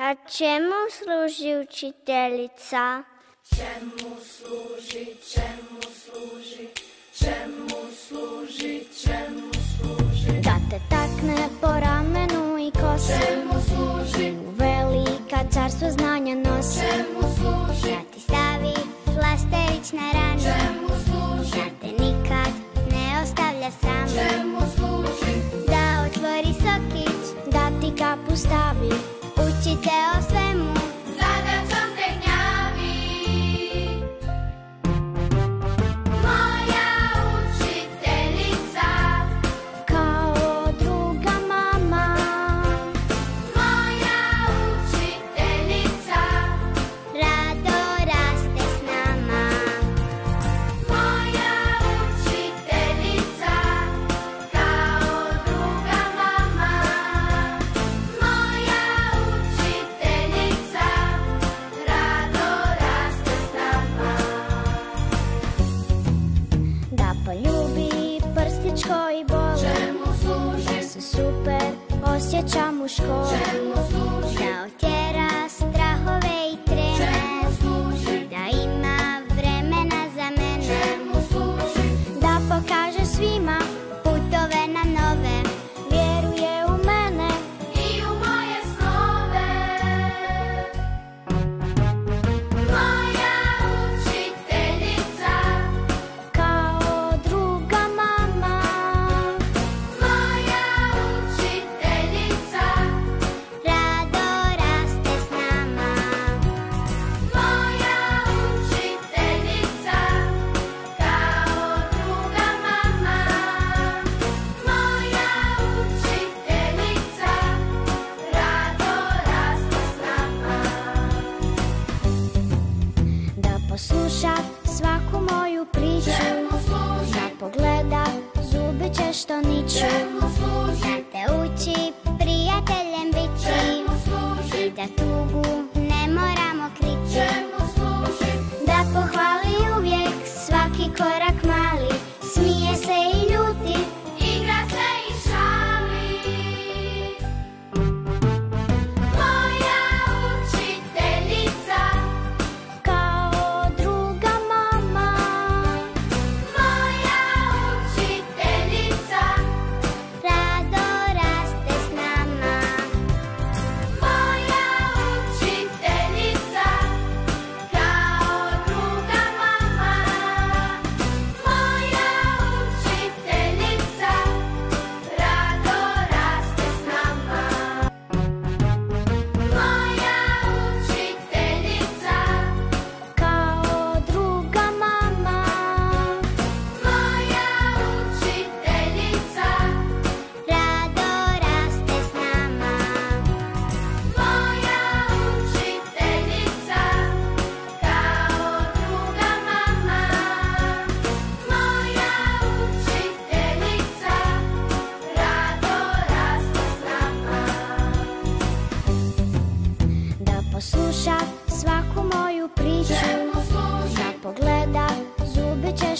A čemu služi učiteljica? Čemu služi, čemu služi, čemu služi, čemu služi? Da te takne po ramenu i kosi. Čemu služi? U velika carstvo znanja nosi. Čemu služi? Da ti stavi flasterić na rani. Čemu služi? Da te nikad ne ostavlja sam. Čemu služi? školi boli Čemu služi? Se super osjećam u školi Čemu služi? 你部付钱，对。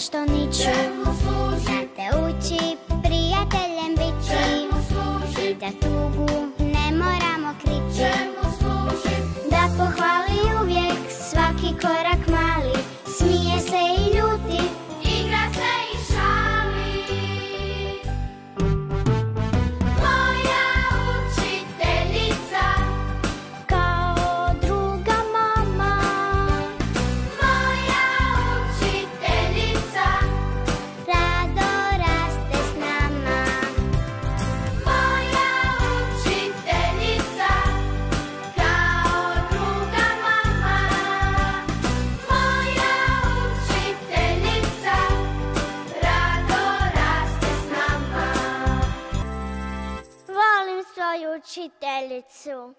что ничего. Да учи učiteljico.